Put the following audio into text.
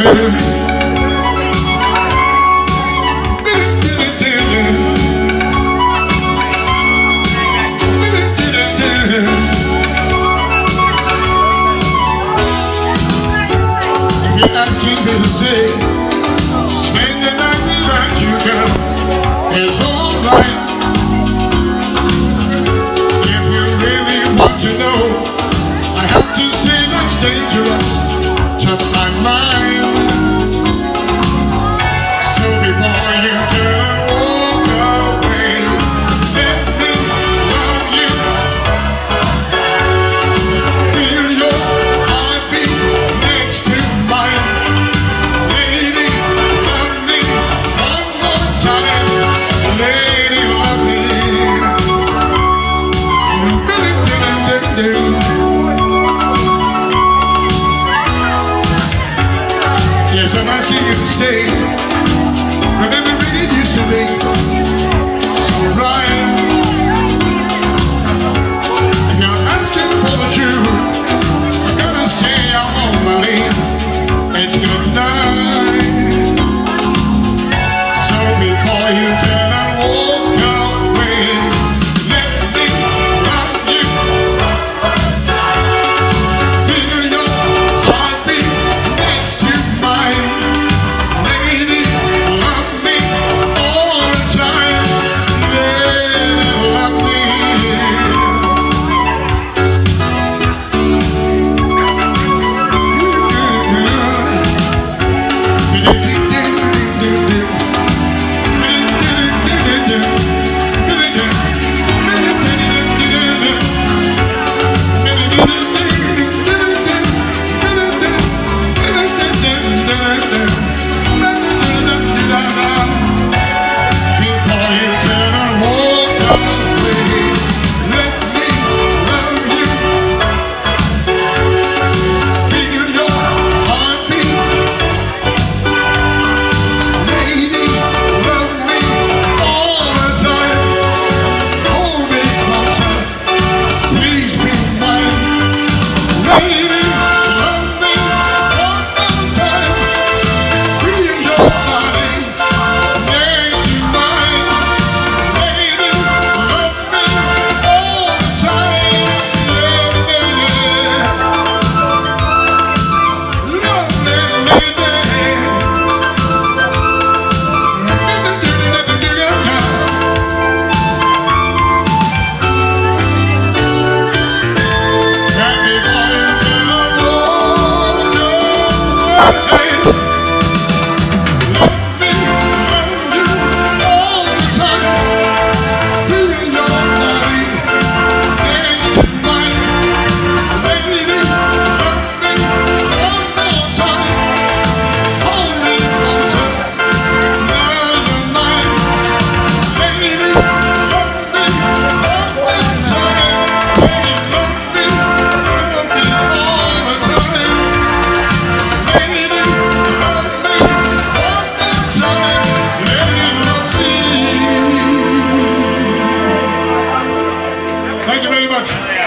You're asking me to say, spend the night without you, girl, is alright. If you really want to know, I have to say that's dangerous stay. Remember, it used to be. George.